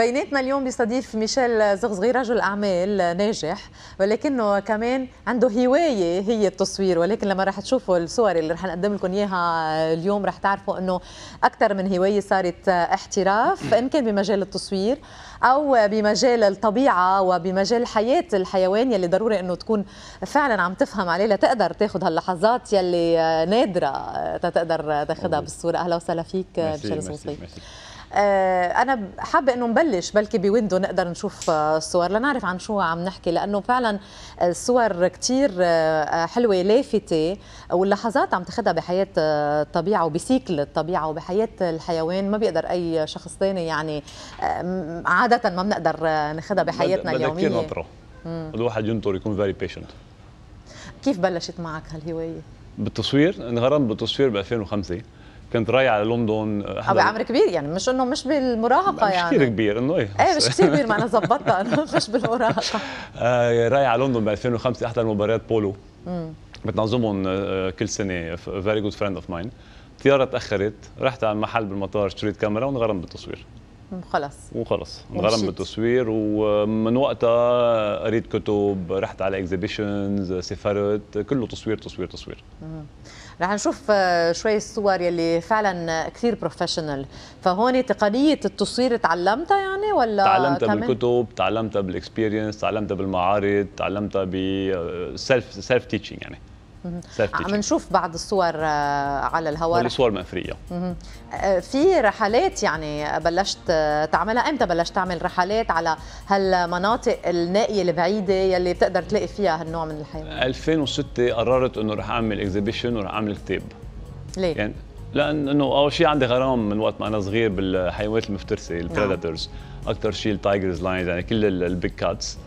بيناتنا اليوم بيستضيف ميشيل زغزغي رجل أعمال ناجح ولكنه كمان عنده هواية هي التصوير ولكن لما رح تشوفوا الصور اللي رح نقدم لكم إياها اليوم رح تعرفوا إنه أكثر من هواية صارت احتراف إن كان بمجال التصوير أو بمجال الطبيعة وبمجال حياة الحيوان يلي ضروري إنه تكون فعلا عم تفهم عليه لتقدر تاخذ هاللحظات يلي نادرة تقدر تاخذها بالصورة. أهلا وسهلا فيك ميشيل زغزغي أنا حابة إنه نبلش بلكي ب window نقدر نشوف الصور لنعرف عن شو عم نحكي لأنه فعلا الصور كثير حلوة لافته واللحظات عم تاخذها بحياة الطبيعه وب cycle الطبيعة وبحياة الحيوان ما بيقدر أي شخص ثاني يعني عادة ما بنقدر ناخذها بحياتنا اليومية. ناطره الواحد ينطر يكون very patient كيف بلشت معك هالهواية؟ بالتصوير انغرمت بالتصوير ب 2005 كنت رايح على لندن أو بعمر كبير يعني مش إنه مش بالمراهقة مش يعني. كثير كبير إنه إيه. إيه مش كثير كبير ما أنا ظبطتها إنه مش بالمراهقة. آه رايح على لندن ب 2005 أحضر مباريات بولو. بتنظمهم آه كل سنة. very good friend of mine الطياره تأخرت رحت على المحل بالمطار اشتريت كاميرا وانغرمت بالتصوير. خلص. وخلص انغرم بالتصوير. ومن وقتها قريت كتب رحت على exhibitions سافرت كله تصوير تصوير تصوير. مم. رح نشوف شوي الصور يلي فعلا كثير professional فهون تقنية التصوير تعلمتها يعني ولا تعلمتها كمان؟ بالكتب تعلمتها بال experience تعلمتها بالمعارض تعلمتها ب self self teaching يعني عم نشوف بعض الصور على الهواء صور من افريقيا في رحلات يعني بلشت تعملها؟ إمتى بلشت تعمل رحلات على هالمناطق النائية البعيدة يلي بتقدر تلاقي فيها هالنوع من الحيوانات؟ 2006 قررت إنه رح أعمل exhibition ورح أعمل كتاب. ليه؟ يعني لأنه أول شيء عندي غرام من وقت ما أنا صغير بالحيوانات المفترسة ال predators أكثر شيء ال tigers lions يعني كل ال big cats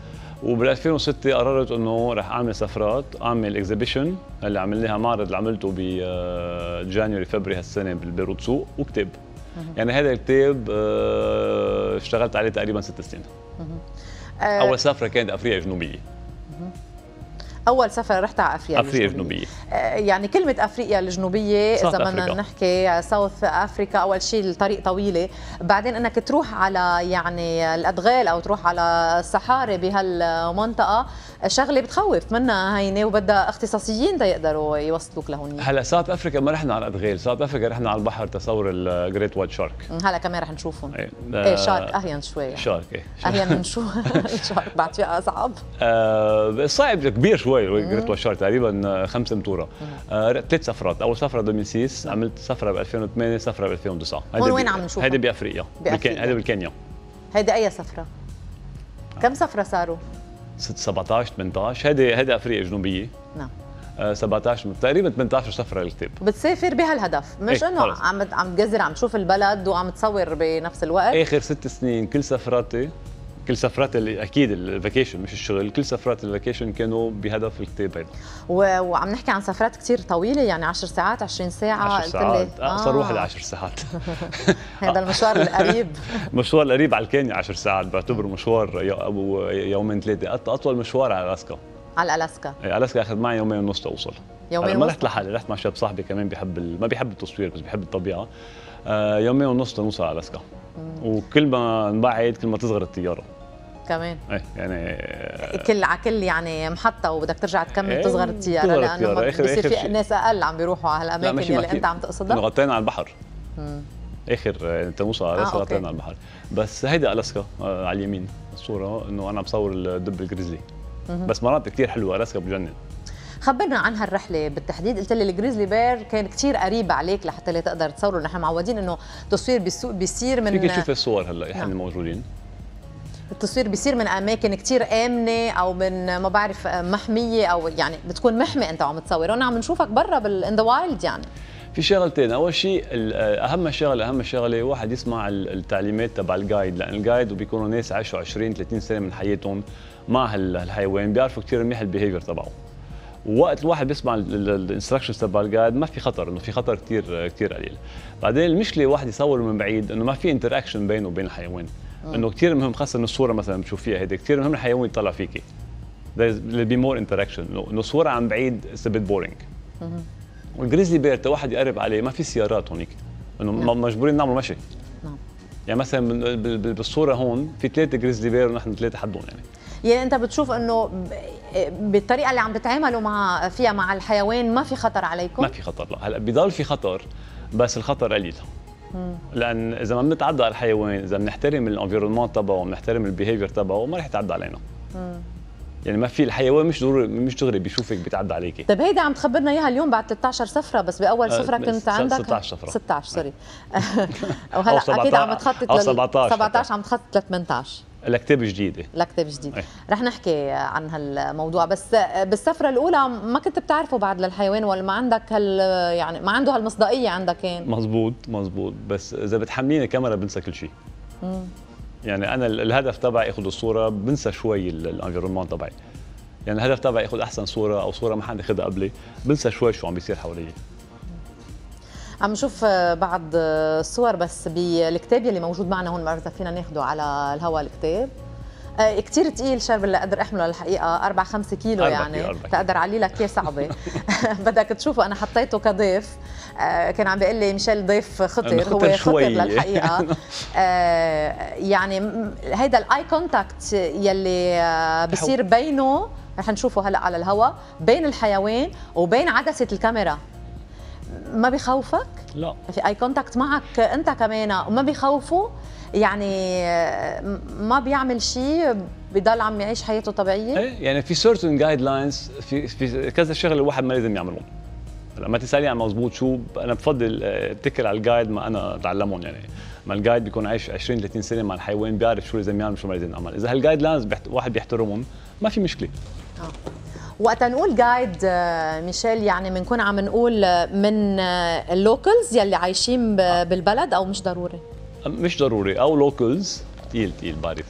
وبال 2006 قررت إنه رح أعمل سفرات أعمل exhibition اللي عملناها معرض اللي عملته ب January February هالسنة بالبيروت سوق وكتاب. يعني هذا الكتاب اشتغلت عليه تقريبا ست سنين. أول سفرة كانت أفريقيا الجنوبيه أول سفره رحت على أفريقيا أفريقيا الجنوبية. يعني كلمة أفريقيا الجنوبية إذا بدنا نحكي South Africa أول شيء الطريق طويلة. بعدين أنك تروح على يعني الأدغال أو تروح على الصحاري بهالمنطقة شغلة بتخوف منها هينة وبدها اختصاصيين تيقدروا يوصلوك لهون هلا South Africa ما رحنا على الأدغال South Africa رحنا على البحر تصور ال great white shark هلا كمان رح نشوفهم. إيه, إيه shark أهين شوي. shark إيه. أهين من شو؟ ال shark بعد فيها اصعب آه صعب كبير شوي. great white shark تقريبا خمس أمتورة. آه ثلاث سفرات أول سفره 2006 عملت سفره ب 2008 سفره ب 2009 هون وين عم نشوفها؟ هيدي بأفريقيا. هيدي بالكينيا. هيدي أي سفره؟ كم سفره صاروا؟ 17 18 هيدي هيدي أفريقيا الجنوبيه نعم. آه 17 تقريبا 18 سفره للكتاب بتسافر بهالهدف. مش إيه إنه عم عم تجزر عم تشوف البلد وعم تصور بنفس الوقت؟ آخر ست سنين كل سفراتي كل سفرات اللي أكيد ال vacation مش الشغل كل سفرات ال vacation كانوا بهدف الكتاب هيدا و... وعم نحكي عن سفرات كثير طويلة يعني 10 ساعات 20 ساعة 10 ساعات. اقصر آه. واحد 10 ساعات. هذا المشوار القريب. مشوار القريب على الكينيا 10 ساعات. بعتبره مشوار ابو يومين ثلاثة. أطول مشوار على ألاسكا. على ألاسكا. إيه ألاسكا اخذ معي يومين ونص توصل. يومين ما رحت لحالي رحت مع شاب صاحبي كمان بيحب ال... ما بيحب التصوير بس بيحب الطبيعة. آه يومين ونص لنوصل على ألاسكا. وكل ما نبعد كل ما تصغر الطيارة. كمان. إيه يعني كل على كل يعني محطة وبدك ترجع تكمل إيه تصغر الطياره لأنه بصير في ناس أقل عم بيروحوا على الأماكن اللي أنت عم تقصدها. غطينا على البحر. مم. آخر أنت موسى على آه غطينا على البحر. بس هيدا ألاسكا آه على اليمين الصورة إنه أنا بصور الدب ال grizzly. بس مناطق كثير حلوة ألاسكا بجنن. خبرنا عن هالرحله بالتحديد. قلت لي ال grizzly bear كان كثير قريب عليك لحتى لا تقدر تصوره. نحن معودين إنه تصوير بال zoo بيصير من فيك تشوف الصور هلأ إحنا نعم. موجودين. التصوير بيصير من أماكن كثير آمنة أو من ما بعرف محمية أو يعني بتكون محمي أنت وعم تصور. هون عم نشوفك برا بال in the wild يعني. في شغلتين. أول شيء أهم شغلة أهم شغلة واحد يسمع التعليمات تبع ال guide لأن ال guide وبيكونوا ناس عاشوا 20 30 سنة من حياتهم مع الحيوان بيعرفوا كثير منيح ال behavior تبعه. ووقت الواحد بيسمع ال instructions تبع ال guide ما في خطر إنه في خطر كثير كثير قليل. بعدين المشكلة واحد يصور من بعيد إنه ما في interaction بينه وبين الحيوان. إنه كثير مهم خاصة إنه الصورة مثلا بتشوفيها هيدي كثير مهم الحيوان يطلع فيكي. There be more interaction. انه صوره عن بعيد it's a bit boring. وال grizzly bear واحد يقرب عليه ما في سيارات هونيك. إنه نعم. مجبورين نعمل مشي. نعم. يعني مثلا بال- بال- بالصورة هون في ثلاثة grizzly bear ونحن ثلاثة حدهم يعني. يعني أنت بتشوف إنه بالطريقة اللي عم بتعاملوا مع فيها مع الحيوان ما في خطر عليكم؟ ما في خطر لا. هلأ بضل في خطر بس الخطر قليل. لأن إذا ما بنتعدى على الحيوان إذا بنحترم ال environnement تبعه وبنحترم ال behavior تبعه ما رح يتعدى علينا. يعني ما في الحيوان مش ضروري مش دغري بيشوفك بيتعدى عليكي. طيب هيدي عم تخبرنا إياها اليوم بعد 13 سفرة بس بأول آه، سفرة كنت عندك؟ 16 سفرة. 16 sorry. وهلا 17 أكيد عم تخطط لل- 17 17 عم تخطط ل 18 الكتاب جديدة. لكتاب جديد. أي. رح نحكي عن هالموضوع. بس بالسفره الأولى ما كنت بتعرفه بعد للحيوان ولا ما عندك هال يعني ما عنده هالمصداقية عندك كان مزبوط مزبوط. بس إذا بتحمليني كاميرا بنسى كل شيء. يعني أنا ال- الهدف تبعي أخذ الصورة بنسى شوي الانفيرونمون تبعي. يعني الهدف تبعي أخذ أحسن صورة أو صورة ما حدا اخذها قبلي بنسى شوي شو عم بيصير حوالي. عم نشوف بعض الصور بس بالكتاب يلي موجود معنا هون ما بعرف اذا فينا ناخده على الهواء الكتاب. آه، كتير تقيل شو بقدر أحمله الحقيقة 4 5 كيلو يعني. بقدر عليلك اياه صعبه بدك تشوفه أنا حطيته كضيف. آه، كان عم بيقول لي ميشيل ضيف خطر هو خطر شوي. للحقيقة. آه، يعني هيدا ال eye contact يلي آه، بصير بينه رح نشوفه هلأ على الهواء بين الحيوان وبين عدسة الكاميرا. ما بخوفك؟ لا. في eye contact معك أنت كمان. وما بيخوفوا يعني آه، ما بيعمل شيء بضل عم يعيش حياته طبيعية؟ إيه يعني في certain guidelines في في كذا شغلة الواحد ما لازم يعملهم. هلأ ما تسألي عن مزبوط شو أنا بفضل آه، اتكل على ال guide ما أنا اتعلمهم يعني. ما ال guide بيكون عايش 20 30 سنة مع الحيوان بيعرف شو لازم يعمل شو ما لازم يعمل. إذا هال guidelines. واحد بيحترمهم ما في مشكلة. وقت نقول guide آه، ميشيل يعني بنكون عم نقول آه، من آه، ال locals يلي عايشين بالبلد أو مش ضروري؟ مش ضروري. أو locals تقيل تقيل بعرف.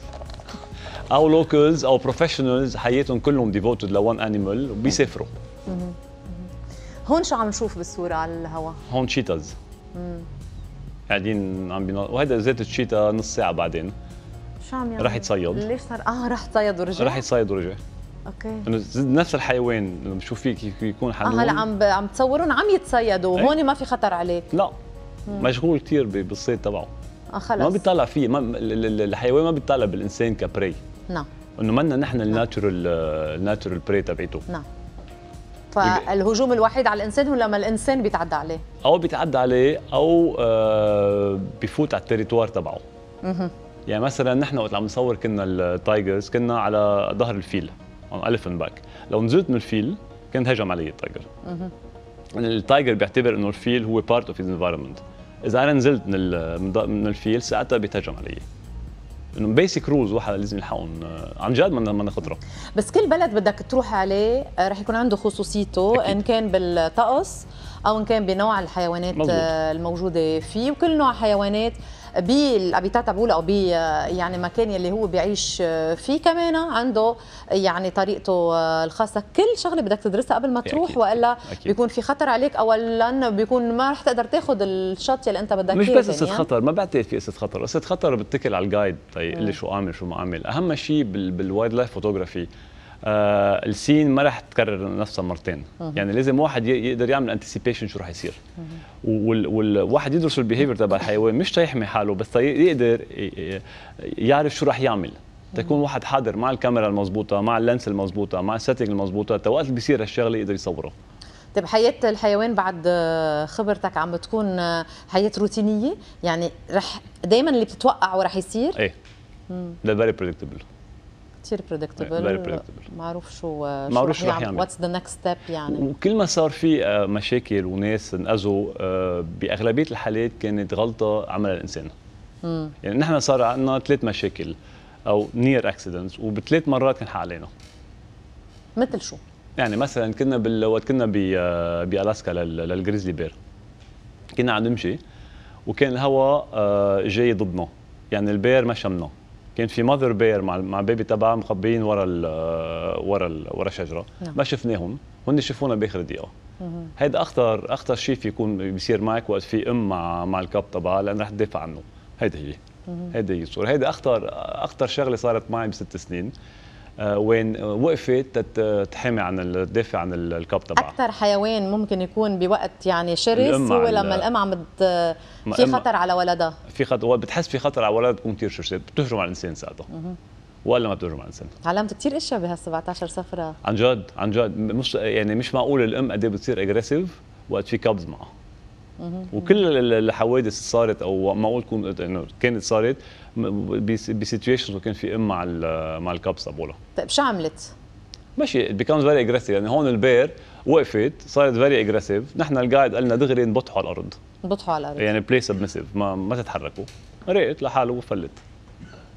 أو locals أو professionals حياتهم كلهم devoted لل one animal وبيسافروا هون شو عم نشوف بالصورة على الهواء هون cheetahs قاعدين عم بينا وهذا ذات ال cheetah نص ساعة بعدين. شو عم يعمل رح يتصيد. ليش صار؟ آه رح تصيد ورجع. رح يتصيد ورجع. okay. إنه نفس الحيوان لما بشوف فيه كيف يكون آه حنون هلا عم ب... عم تصورن عم يتصيدوا إيه. هون ما في خطر عليك. لا. مشغول كثير بالصيد تبعه. آه ما خلص. بيطلع فيه ما ال- ال- الحيوان ما بيطلع بالإنسان كبري. نعم. إنه منا نحن ال natural ال natural prey تبعته نعم. فالهجوم الوحيد على الإنسان هو لما الإنسان بيتعدى عليه. أو بيتعدى عليه أو آه بفوت على ال territoire تبعه. يعني مثلا نحن وقت عم نصور كنا ال tigers كنا على ظهر الفيل. On elephant back. لو نزلت من الفيل كان هجم علي ال tiger. ال tiger بيعتبر إنه الفيل هو part of environment. إذا أنا نزلت من من الفيل ساعتها بيتهجم علي. إنه basic rules واحد لازم يلحقهم. آه، عن جد من من خطرة. بس كل بلد بدك تروح عليه آه، رح يكون عنده خصوصيته أكيد. إن كان بالطقس أو إن كان بنوع الحيوانات مظبوط. آه، الموجودة فيه. وكل نوع حيوانات بال habitat تبعوله أو ب يعني مكان يلي هو بيعيش آه، فيه كمان عنده يعني طريقته آه، الخاصة كل شغلة بدك تدرسها قبل ما تروح أكيد. وإلا أكيد. بيكون في خطر عليك اولا بيكون ما رح تقدر تاخذ ال shot يلي أنت بدك مش بس قصة ثانياً. خطر ما بعتقد في قصة خطر قصة خطر بتكل على ال guide يقول لي شو اعمل شو ما اعمل أهم شيء بال wildlife photography آه ال scene ما رح تكرر نفسها مرتين. يعني لازم واحد يقدر يعمل anticipation شو رح يصير. وال- والواحد يدرس ال behavior تبع الحيوان مش تا يحمي حاله بس يقدر يعرف شو رح يعمل. تكون واحد حاضر مع الكاميرا المضبوطة مع ال lens المضبوطة مع ال setting المضبوطة. تا وقت اللي بيصير هالشغلة يقدر يصوره. طيب حياة الحيوان بعد خبرتك عم بتكون حياة روتينية؟ يعني رح دايما اللي بتتوقعه رح يصير؟ إيه. very predictable كثير predictable predictable. معروف شو معروف شو رح يعمل. what's the next step يعني؟ وكل ما صار في آه، مشاكل وناس انأذوا آه، بأغلبية الحالات كانت غلطة عملها الإنسان. مم. يعني نحن صار عندنا ثلاث مشاكل أو near accidents وبثلاث مرات كان علينا مثل شو؟ يعني مثلا كنا بال... وقت كنا ب... آه، بألاسكا لل... لل grizzly bear كنا عم نمشي وكان الهواء جاي ضدنا. يعني ال bear ما شمنا. كان في mother bear مع مع ال baby تبعها مخبيين ورا ال ورا ال ورا شجرة. نعم. ما شفناهم. هن شافونا بآخر دقيقة. هيدا أخطر أخطر شيء في يكون بيصير معك وقت في أم مع مع الكاب تبعها لأن رح تدافع عنه. هيدا هي. هيدا هي الصورة. هيدا أخطر أخطر شغلة صارت معي بست سنين. وين وقفت تحمي عن تدافع عن الكاب تبعها أكثر حيوان ممكن يكون بوقت يعني شرس هو لما الام عم في خطر على ولدها. في خطر بتحس في خطر على ولدها بتكون كثير شرسة بتهجم على الإنسان ساعتها. ولا ما بتهجم على الإنسان. علمت كثير أشياء بهال 17 سفرة. عن جد عن جد. مش يعني مش معقول الأم قد إيه بتصير aggressive وقت في cubs معها. وكل الحوادث صارت أو معقول تكون إنه كانت صارت ب situations وكان في أم مع مع ال cubs تبعولها طيب شو عملت؟ ما she becomes very aggressive يعني هون ال bear وقفت صارت very aggressive نحن ال guide قالنا دغري نبطحوا على الأرض. نبطحوا على الأرض. يعني play submissive ما ما تتحركوا. راقت لحاله وفلت.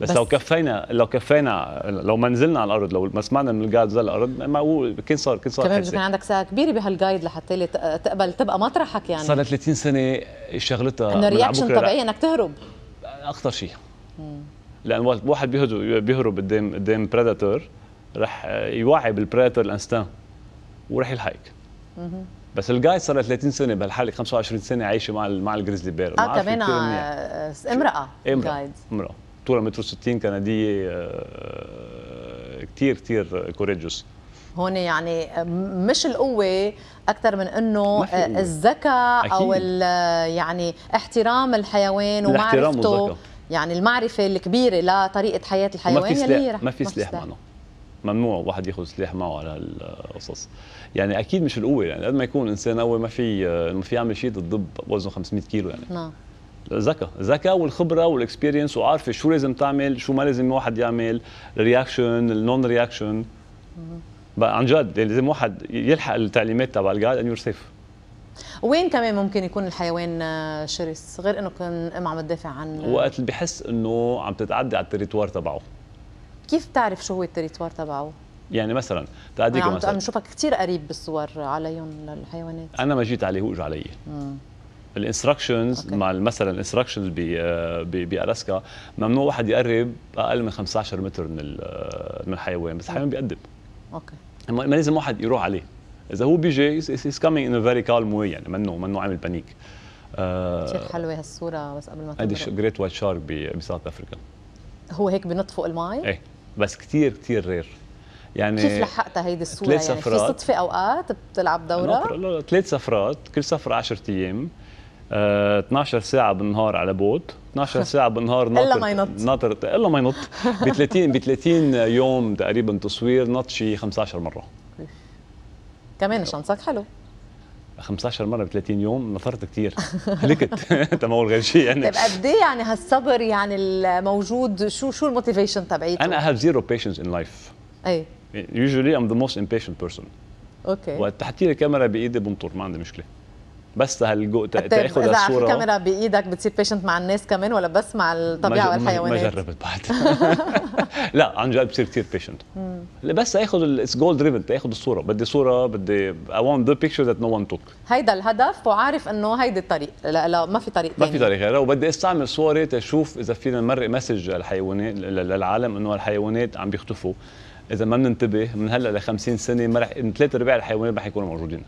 بس, بس لو كفينا لو كفينا لو ما نزلنا على الأرض لو ما سمعنا من ال guide نزل على الأرض ما هو كان صار كان صار كمان بده عندك ثقة كبيرة بهال guide لحتى تقبل تبقى مطرحك يعني. صار لها 30 سنة شغلتها إنه reaction طبيعي إنك تهرب. أخطر شيء. لأن واحد بيهرب بيهرب قدام قدام predator رح يوعي بال predator ال instinct ورح يلحقك. بس ال guide صار لها 30 سنة بهالحالة 25 سنة عايشة مع مع ال grizzly bear. آه كمان آه، امرأة امرأة امرأة. طولها متر 60 كنديه كثير كثير كوريجوس هون يعني مش القوة أكثر من إنه الذكاء أو يعني احترام الحيوان ومعرفته. يعني المعرفة الكبيرة لطريقة حياة الحيوان يلي هي رح ما في سلاح معنا. ممنوع واحد ياخذ سلاح معه على هالقصص يعني أكيد مش القوة يعني قد ما يكون إنسان قوي ما في ما في يعمل شيء ضد وزنه 500 كيلو يعني. نعم. ذكاء. ذكاء والخبرة وال experience وعارفه شو لازم تعمل شو ما لازم واحد يعمل ال reaction ال non reaction عن جد يعني لازم واحد يلحق التعليمات تبع ال guide and you're safe وين كمان ممكن يكون الحيوان شرس؟ غير إنه كان أم عم تدافع عن وقت اللي بحس إنه عم تتعدى على ال territoire تبعه. كيف بتعرف شو هو ال territoire تبعه؟ يعني مثلا تعديك يعني مثلا. عم نشوفك كثير قريب بالصور عليهم للحيوانات. أنا ما جيت عليه هو اجى علي. ال instructions مع مثلا ال instructions بألاسكا ممنوع واحد يقرب أقل من 15 متر من من الحيوان بس الحيوان بيقدم. okay. ما لازم واحد يروح عليه. إذا هو بيجي is coming in very calm way يعني منه منه عامل panic كثير آه حلوة هالصورة بس قبل ما هيدي great white shark ب South Africa هو هيك بنط فوق المي؟ إيه بس كثير كثير رير يعني كيف لحقتها هيدي الصورة؟ يعني في صدفة أوقات بتلعب دورة؟ لا لا ثلاث سفرات كل سفرة 10 أيام. 12 ساعة بالنهار على بوت 12 ساعة بالنهار ناطر الا ما ينط. ناطر إلا ما ينط. ب 30 ب 30 يوم تقريبا تصوير نط شي 15 مرة. كمان شانسك حلو. 15 مرة ب 30 يوم نطرت كثير هلكت. تمول غير شيء يعني. طيب قد إيه يعني هالصبر يعني الموجود؟ شو شو ال motivation تبعيته؟ أنا have zero patience in life I. usually I'm the most impatient person okay. وقت تحطي لي كاميرا بإيدي بنطر ما عندي مشكلة. بس هالجو تاخذ الصورة إذا في كاميرا بإيدك بتصير patient مع الناس كمان ولا بس مع الطبيعه والحيوانات؟ ما جربت بعد. لا عن جد بصير كثير patient بس اخذ it's goal driven تاخذ الصورة. بدي صورة بدي I want the picture that no one took هيدا الهدف وعارف إنه هيدي الطريق. لا, لا ما في طريق ثاني ما في طريق. غيره وبدي استعمل صوري تشوف إذا فينا نمرق message للحيوانات للعالم إنه الحيوانات عم بيختفوا. إذا ما بننتبه من هلأ ل 50 سنة ما رح ثلاث ارباع الحيوانات رح يكونوا موجودين.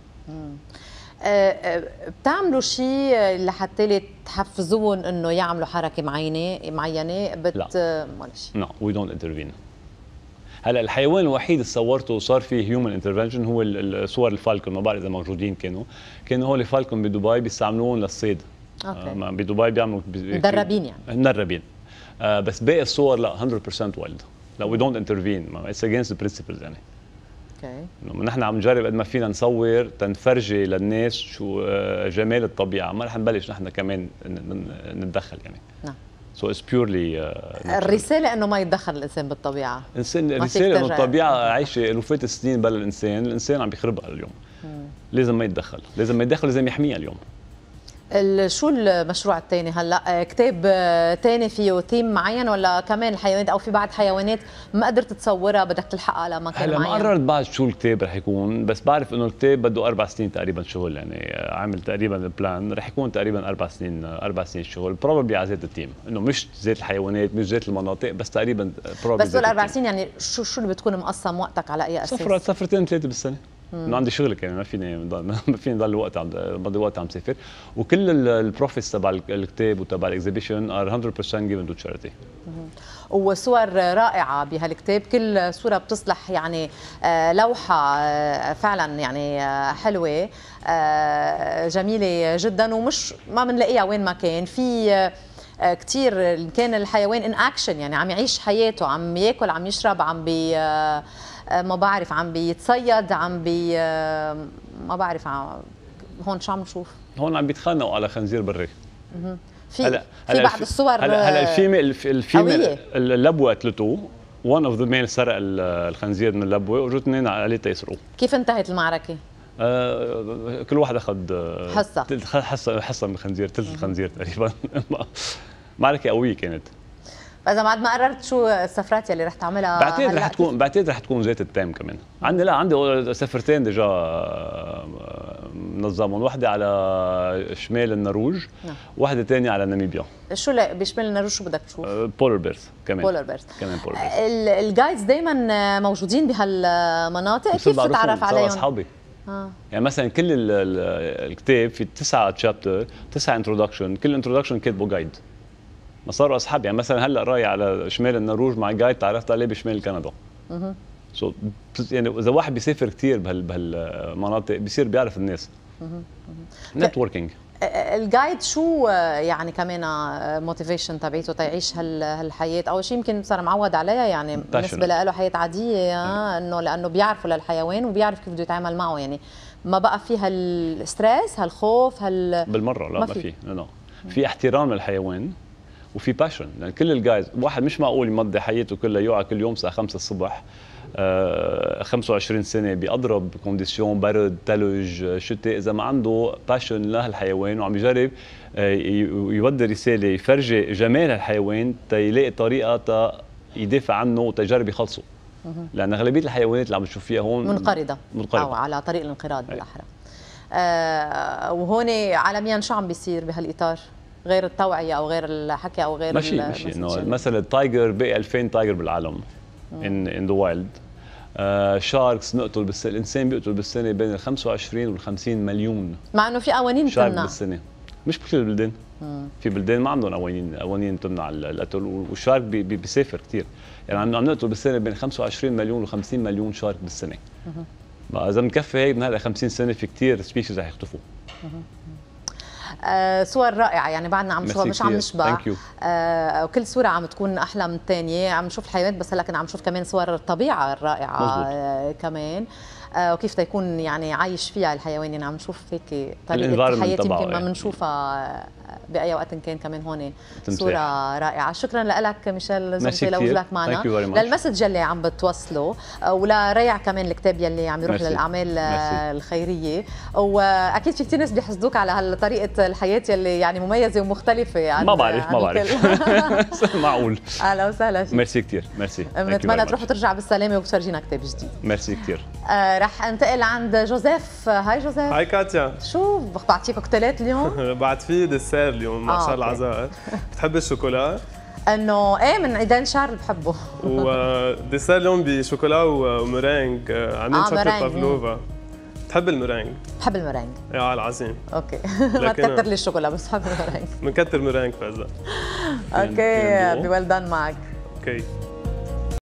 بتعملوا شيء لحتى تحفزوهم إنه يعملوا حركة معينه معينة؟ but لا. ولا شيء لا we don't intervene هلا الحيوان الوحيد اللي صورته وصار فيه human intervention هو صور ال falcon. ما بعرف إذا موجودين كانوا. كانوا هول ال falcon بدبي بيستعملوهم للصيد. okay. آه بدبي بيعملوا مدربين يعني. مدربين. آه بس باقي الصور لا 100% wild لا we don't intervene it's against the principles يعني. okay إنه نحن عم نجرب قد ما فينا نصور تنفرجي للناس شو آه، جمال الطبيعة. ما رح نبلش نحن كمان نتدخل يعني. نعم. so it's purely الرسالة إنه ما يتدخل الإنسان بالطبيعة. الإنسان الرسالة إنه الطبيعة عايشة الوفات السنين بلا الإنسان. الإنسان عم بيخربها اليوم. مم. لازم ما يتدخل. لازم ما يتدخل لازم يحميها اليوم. شو المشروع الثاني هلا؟ كتاب ثاني فيه ثيم معين ولا كمان الحيوانات أو في بعض حيوانات ما قدرت تصورها بدك تلحقها لمكان هلا ما قررت بعد شو الكتاب رح يكون بس بعرف إنه الكتاب بده أربع سنين تقريبا شغل يعني عامل تقريبا ال plan رح يكون تقريبا أربع سنين أربع سنين شغل probably على ذات التيم إنه مش ذات الحيوانات مش ذات المناطق بس تقريبا probably بس دول أربع سنين يعني شو شو اللي بتكون مقسم وقتك على أي أساس؟ سفرة سفرتين ثلاثة بالسنة. إنه عندي شغل كمان ما فيني ما فيني ضل وقت عم بضي وقت عم سافر. وكل ال profits تبع الكتاب وتبع ال exhibition are 100% given to charity. وصور رائعة بهالكتاب. كل صورة بتصلح يعني آه، لوحة آه، فعلا يعني آه، حلوة جميلة جدا. ومش ما بنلاقيها وين ما كان. في كثير كان الحيوان in action يعني عم يعيش حياته عم ياكل عم يشرب عم بي ما بعرف عم بيتصيد عم بي ما بعرف هون شو عم نشوف هون عم بيتخانقوا على خنزير بري. في هلا في بعض الصور هلا هلا ال female ال female اللبوة قتلته one of the male سرق الخنزير من اللبوة واجوا اثنين عليه تيسرقوه كيف انتهت المعركة؟ آه كل واحد أخذ حصة. حصه حصة من الخنزير ثلث الخنزير تقريبا. معركة قوية كانت. فإذا بعد ما قررت شو السفرات يلي رح تعملها بعتقد رح تكون بعتقد رح تكون ذات التام كمان. عندي لا عندي سفرتين déjà منظمهم. وحدة على شمال النرويج نعم. وحدة ثانية على ناميبيا. شو لا بشمال النرويج شو بدك تشوف؟ polar bears كمان. polar bears كمان polar bears ال guides دائما موجودين بهالمناطق؟ كيف تتعرف عليهم؟ أصحابي. آه. يعني مثلا كل الكتاب في تسعة chapter تسعة introduction كل introduction كاتبه guide ما صاروا اصحاب يعني مثلا هلأ رايح على شمال النرويج مع guide تعرفت عليه بشمال كندا. so so, يعني إذا واحد بيسافر كثير بهال بهالمناطق بيصير بيعرف الناس. networking ال guide شو يعني كمان motivation تبعيته تيعيش هالحياة؟ أول شيء يمكن صار معود عليها يعني بالنسبة له حياة عادية إنه لأنه بيعرفوا للحيوان وبيعرف كيف بده يتعامل معه. يعني ما بقى في هال stress هالخوف هال بالمرة لا ما, ما في. لا في احترام للحيوان. وفي passion يعني كل الجايز واحد مش معقول يمضي حياته كلها يوعى كل يوم الساعة 5 الصبح آه 25 سنة باضرب conditions برد ثلج شتاء. إذا ما عنده passion لهالحيوان وعم يجرب آه يودي رسالة يفرجي جمال الحيوان تيلاقي طريقة تا يدافع عنه وتجرب يخلصه. لأن أغلبية الحيوانات اللي عم نشوف فيها هون منقرضة. منقرضة. أو على طريق الانقراض بالأحرى. آه وهون عالميا شو عم بيصير بهالإطار؟ غير التوعية أو غير الحكي أو غير ماشي ماشي. إنه مثلا ال tiger بقي 2000 tiger بالعالم in in the wild sharks نقتل بالسنة الإنسان بيقتل بالسنة بين ال 25 وال 50 مليون. مع إنه في قوانين تمنع. بالسنة. مش بكل البلدان. في بلدان ما عندهم قوانين قوانين تمنع القتل. وال shark بي بي بيسافر كثير يعني عم نقتل بالسنة بين 25 مليون و 50 مليون شارك بالسنة. إذا بنكفي هيك من هلا 50 سنة في كثير سبيشيز رح يختفوا. صور رائعة يعني بعدنا عم نشوفها مش عم نشبع. آه وكل صورة عم تكون أحلى من الثانية عم نشوف الحيوانات بس هلا كنا عم نشوف كمان صور الطبيعة الرائعة آه كمان. آه وكيف تيكون يعني عايش فيها الحيوان. يعني عم نشوف هيك طريقة الحياة يمكن ما يعني. بنشوفها بأي وقت كان كمان هون. صورة رائعة. شكرا لك ميشيل زغزغي لوجودك معنا. لل message اللي عم بتوصله آه، ولريع كمان الكتاب يلي عم يروح للأعمال آه، الخيرية. وأكيد في كثير ناس بيحسدوك على طريقه الحياة يلي يعني مميزة ومختلفة يعني ما بعرف ما بعرف. معقول. أهلا وسهلا. ميرسي كثير ميرسي. بنتمنى تروح وترجع بالسلامة وتفرجينا كتاب جديد. ميرسي كثير آه رح انتقل عند جوزيف. hi جوزيف. hi كاتيا. شو بعطيك كوكتيلات اليوم؟ بعد في ديسير اليوم مع آه شهر العزاء بتحب الشوكولا؟ إنه إيه من عيدان شهر بحبه. وديسير اليوم بشوكولا ومرينج عاملين آه شوكولا بافلوفا. بتحب المرينج بحب المرينج يا على العظيم. أوكي. ما تكتر لي الشوكولا بس بحب المرينج بنكتر مرينج فازا أوكي بي ويل دان معك أوكي.